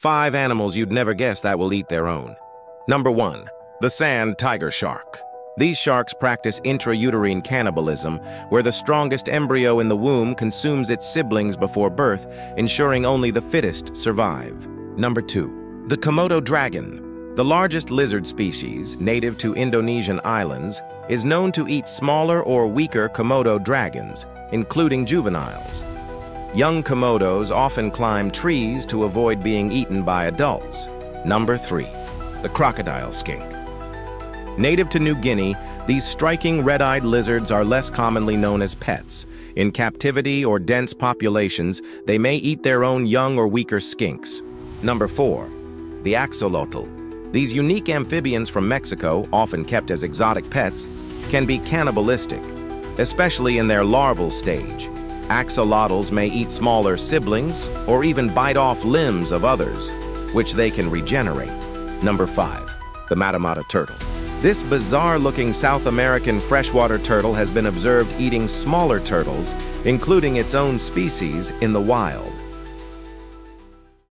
Five animals you'd never guess that will eat their own. Number 1. The Sand Tiger Shark. These sharks practice intrauterine cannibalism, where the strongest embryo in the womb consumes its siblings before birth, ensuring only the fittest survive. Number 2. The Komodo dragon. The largest lizard species, native to Indonesian islands, is known to eat smaller or weaker Komodo dragons, including juveniles. Young Komodos often climb trees to avoid being eaten by adults. Number 3. The crocodile skink. Native to New Guinea, these striking red-eyed lizards are less commonly known as pets. In captivity or dense populations, they may eat their own young or weaker skinks. Number 4. The axolotl. These unique amphibians from Mexico, often kept as exotic pets, can be cannibalistic, especially in their larval stage. Axolotls may eat smaller siblings or even bite off limbs of others, which they can regenerate. Number 5. The Matamata turtle. This bizarre-looking South American freshwater turtle has been observed eating smaller turtles, including its own species, in the wild.